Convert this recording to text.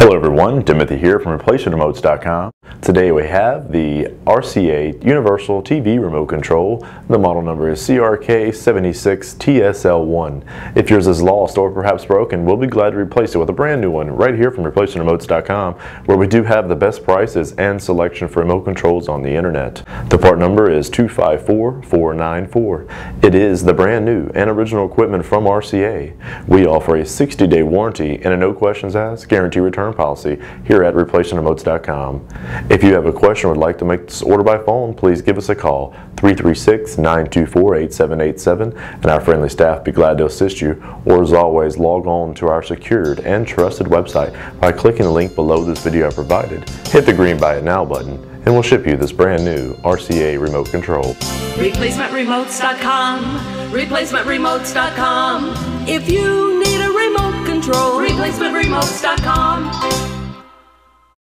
Hello everyone, Timothy here from ReplacementRemotes.com. Today we have the RCA Universal TV Remote Control. The model number is CRK76TSL1. If yours is lost or perhaps broken, we'll be glad to replace it with a brand new one right here from ReplacementRemotes.com where we do have the best prices and selection for remote controls on the internet. The part number is 254494. It is the brand new and original equipment from RCA. We offer a 60-day warranty and a no questions asked guarantee return policy here at ReplacementRemotes.com. If you have a question or would like to make this order by phone, please give us a call 336-924-8787 and our friendly staff be glad to assist you or as always log on to our secured and trusted website by clicking the link below this video I provided. Hit the green buy it now button and we'll ship you this brand new RCA remote control. ReplacementRemotes.com. ReplacementRemotes.com. If you need